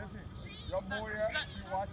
Watch. Listen, your boy here, you watch